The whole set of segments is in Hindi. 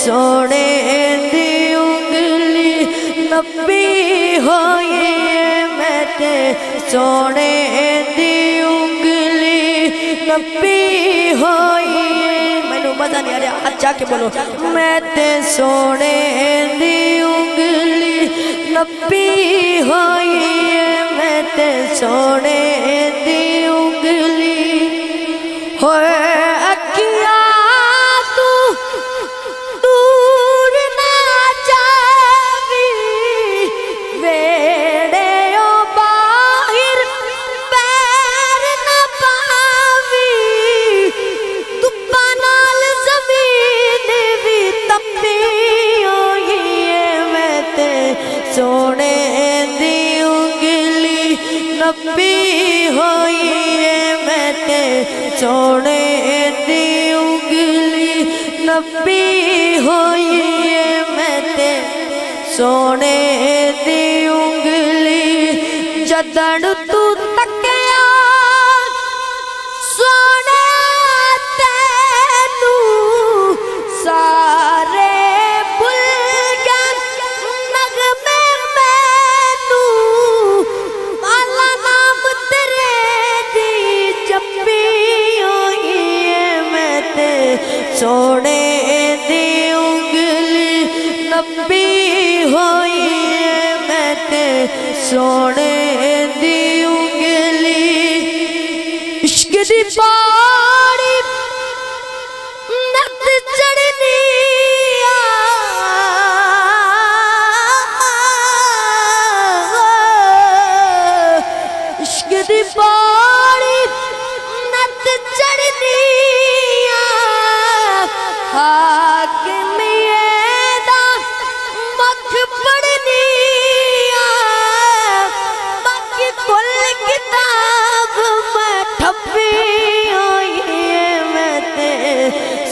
सोने दी उंगली नपी होई मैं ते सोने दी उंगली नपी होई मैनू मज़ा नहीं आ रहा अच्छा के बोलो। मैं ते सोने दी उंगली नपी होई मैं ते सोने दी उंगली। होए सोने दी उंगली नपी होई मैं ते सोने दी उंगली नपी होई मैं ते सोने दी उंगली जदड़ सोने दी उंगली होई मैं ते सोने दी उंगली। इश्क दी पाड़ी नत चढ़नी इश्क दी पाड़ी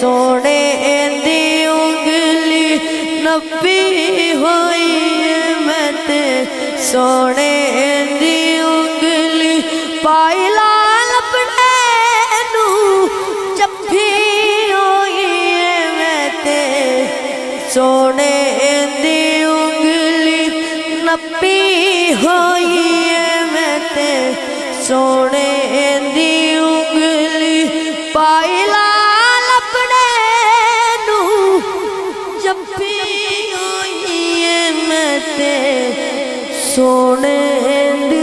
सोने दी उंगली नपी होई है मैं ते सोने दी उंगली पाई लाल अपने नू जप्पी होई है मैं ते सोने दी उंगली नपी होई है सोने